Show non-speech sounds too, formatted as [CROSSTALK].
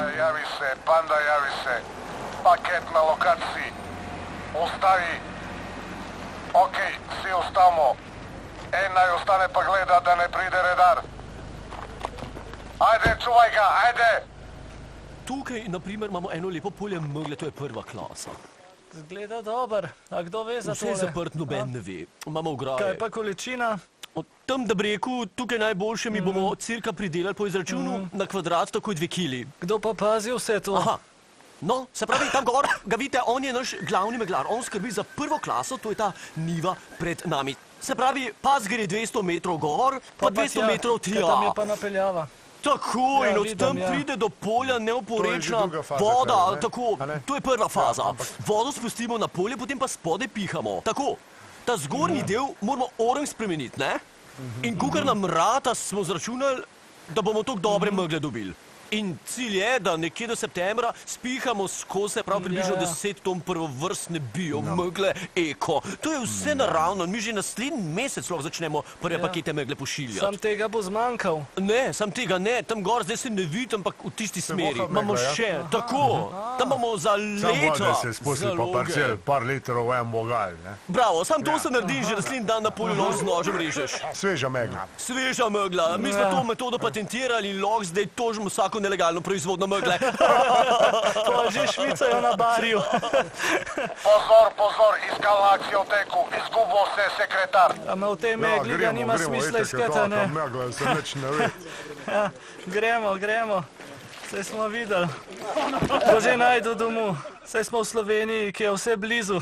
Panda, javi se, panda, javi se. Paket na lokaciji. Ostavi. Ok, vsi ostamo. En naj ostane pa gleda, da ne pride redar. Ajde, čuvaj ga, ajde! Tukaj, na primer, imamo eno lepo polje megle, to je prva klasa. Zgleda dober. A kdo ve za Vse je to? zaprt, noben ne ve. Imamo Kaj ograje. pa količina? Od tam, da bi rekel, tukaj najboljše mi bomo cirka pridelali po izračunu na kvadrat, tako dve kili. Kdo pa pazi vse to? Aha. No, se pravi, tam gor, ga vidite, on je naš glavni meglar. On skrbi za prvo klaso, to je ta niva pred nami. Se pravi, pas gre 200 metrov gor, pa 200 metrov tja. Tam je tja. pa napeljava. Tako, Ja, in od vidim, tam ja. pride do polja neoporečna voda, tega, ne? tako, ne? to je prva faza. ampak- Vodo spustimo na polje, potem pa spode pihamo. Tako, ta Mhm. zgornji del moramo orang spremeniti, ne? In kukar nam rata smo zračunali, da bomo tako dobre Mhm. megle dobili. In cilj je, da nekje do septembra spihamo skozi, se pravi približno Ja, ja. 10 ton prvovrstne bio, megle, eko. To je vse naravno, mi že naslednji mesec lahko začnemo prve Ja. pakete megle pošiljati. Sam tega bo zmanjkal. Ne, sam tega ne, tam gor zdaj se ne vidi, ampak v tisti smeri. voha Imamo ja? še, tako, tam imamo za Samo leto. da se spusti po zaloge. parcel, par litrov v en bogal. Ne? Bravo, sam to se naredi, že naslednji dan na polju lahko z nožem režeš. Sveža megla. Sveža megla, mi smo Ja. to metodo patentirali in lahko zdaj tožimo vsako nelegalno proizvodno megle. [LAUGHS] To že švicajo na barju. [LAUGHS] Pozor, pozor, iskalna akcija v teku. Izgubo se sekretar. A me v tej megli ga nima smisla iskati, ne? Megla se nič ne ve. [LAUGHS] Ja, gremo, gremo. Saj smo videli. To že najdu domu. Saj smo v Sloveniji, ki je vse blizu.